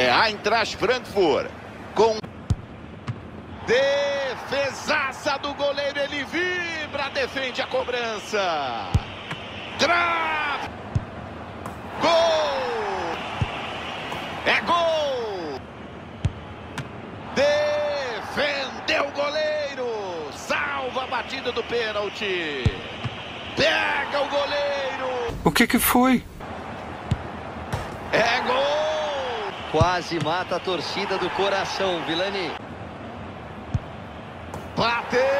É Eintracht Frankfurt. Com defesaça do goleiro. Ele vibra, defende a cobrança. Trava. Gol! É gol! Defendeu o goleiro. Salva a batida do pênalti. Pega o goleiro. O que que foi? Quase mata a torcida do coração, Vilani. Bateu!